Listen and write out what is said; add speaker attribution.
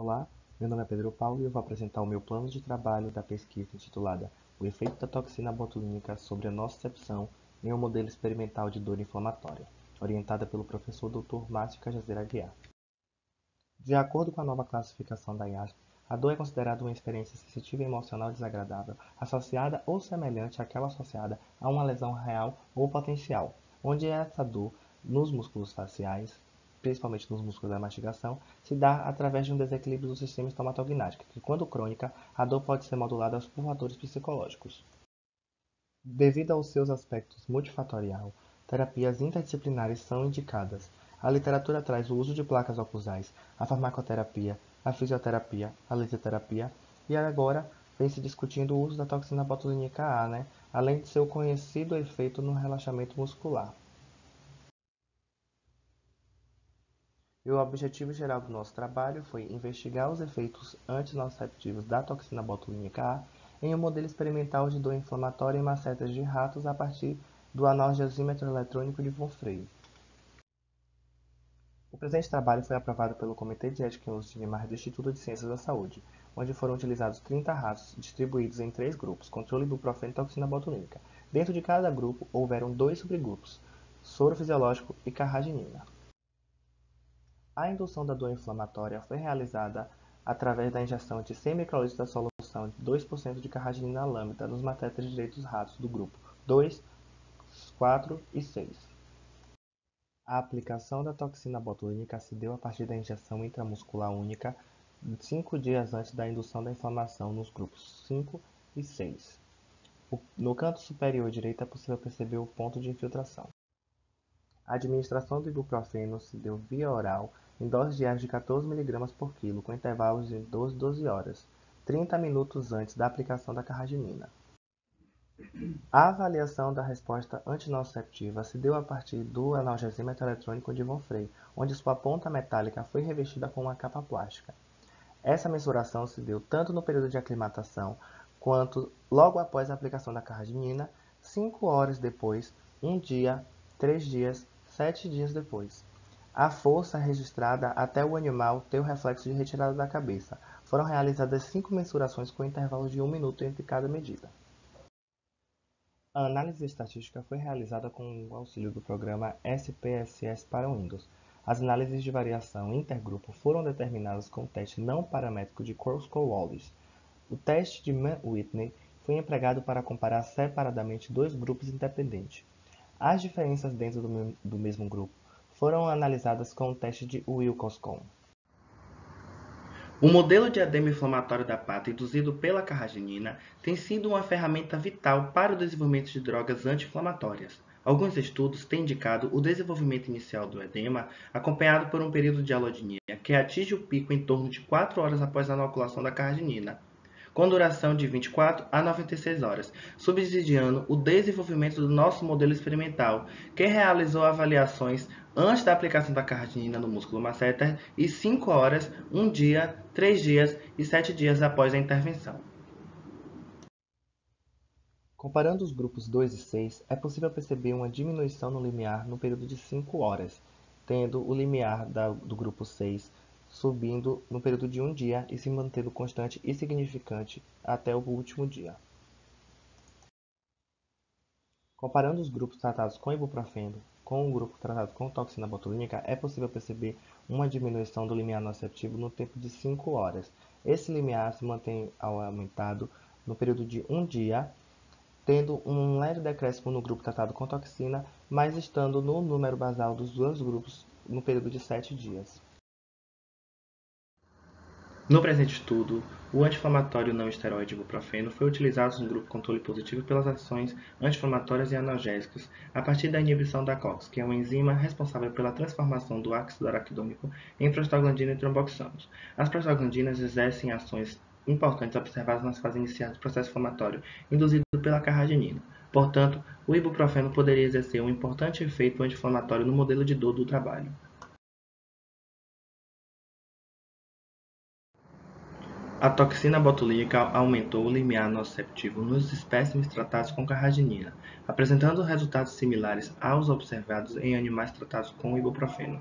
Speaker 1: Olá, meu nome é Pedro Paulo e eu vou apresentar o meu plano de trabalho da pesquisa intitulada O efeito da toxina botulínica sobre a nocicepção em um modelo experimental de dor inflamatória, orientada pelo professor Dr. Márcio Cajazeira Aguiar. De acordo com a nova classificação da IASP, a dor é considerada uma experiência sensitiva e emocional desagradável, associada ou semelhante àquela associada a uma lesão real ou potencial, onde essa dor nos músculos faciais, principalmente nos músculos da mastigação, se dá através de um desequilíbrio do sistema estomatognático, que, quando crônica, a dor pode ser modulada por fatores psicológicos. Devido aos seus aspectos multifatorial, terapias interdisciplinares são indicadas. A literatura traz o uso de placas oclusais, a farmacoterapia, a fisioterapia, a lisoterapia e agora vem se discutindo o uso da toxina botulínica A, né? além de seu conhecido efeito no relaxamento muscular. E o objetivo geral do nosso trabalho foi investigar os efeitos antinociceptivos da toxina botulínica A em um modelo experimental de dor inflamatória em macetas de ratos a partir do analgesímetro eletrônico de Von Frey. O presente trabalho foi aprovado pelo Comitê de Ética em Uso de Animais do Instituto de Ciências da Saúde, onde foram utilizados 30 ratos distribuídos em três grupos, controle ibuprofeno e toxina botulínica. Dentro de cada grupo, houveram dois subgrupos, soro fisiológico e carraginina. A indução da dor inflamatória foi realizada através da injeção de 100 microlitros da solução de 2% de carraginina lambda nos matéteres direitos ratos do grupo 2, 4 e 6. A aplicação da toxina botulínica se deu a partir da injeção intramuscular única cinco dias antes da indução da inflamação nos grupos 5 e 6. No canto superior direito é possível perceber o ponto de infiltração. A administração do ibuprofeno se deu via oral em doses diárias de 14 mg por quilo, com intervalos de 12 12 horas, 30 minutos antes da aplicação da carraginina. A avaliação da resposta antinociceptiva se deu a partir do analgesímetro eletrônico de Von Frey, onde sua ponta metálica foi revestida com uma capa plástica. Essa mensuração se deu tanto no período de aclimatação quanto logo após a aplicação da carraginina, 5 horas depois, 1 dia, 3 dias, 7 dias depois a força registrada até o animal ter o reflexo de retirada da cabeça. Foram realizadas cinco mensurações com intervalos de um minuto entre cada medida. A análise estatística foi realizada com o auxílio do programa SPSS para Windows. As análises de variação intergrupo foram determinadas com o teste não paramétrico de Corso-Wallace. O teste de Mann-Whitney foi empregado para comparar separadamente dois grupos independentes. As diferenças dentro do mesmo grupo foram analisadas com o teste de Wilcoxon.
Speaker 2: O modelo de edema inflamatório da pata induzido pela carraginina tem sido uma ferramenta vital para o desenvolvimento de drogas anti-inflamatórias. Alguns estudos têm indicado o desenvolvimento inicial do edema acompanhado por um período de alodinia que atinge o pico em torno de 4 horas após a inoculação da carraginina, com duração de 24 a 96 horas, subsidiando o desenvolvimento do nosso modelo experimental, que realizou avaliações antes da aplicação da carraginina no músculo masseter e 5 horas, 1 dia, 3 dias e 7 dias após a intervenção.
Speaker 1: Comparando os grupos 2 e 6, é possível perceber uma diminuição no limiar no período de 5 horas, tendo o limiar da, do grupo 6 subindo no período de um dia e se mantendo constante e significante até o último dia. Comparando os grupos tratados com ibuprofeno com o grupo tratado com toxina botulínica, é possível perceber uma diminuição do limiar nociceptivo no tempo de 5 horas. Esse limiar se mantém aumentado no período de um dia, tendo um leve decréscimo no grupo tratado com toxina, mas estando no número basal dos dois grupos no período de 7 dias.
Speaker 2: No presente estudo, o anti-inflamatório não esteroide ibuprofeno foi utilizado no grupo controle positivo pelas ações anti-inflamatórias e analgésicas a partir da inibição da COX, que é uma enzima responsável pela transformação do ácido araquidônico em prostaglandina e tromboxanos. As prostaglandinas exercem ações importantes observadas nas fases iniciais do processo inflamatório, induzido pela carragenina. Portanto, o ibuprofeno poderia exercer um importante efeito anti-inflamatório no modelo de dor do trabalho. A toxina botulínica aumentou o limiar nociceptivo nos espécimes tratados com carraginina, apresentando resultados similares aos observados em animais tratados com ibuprofeno.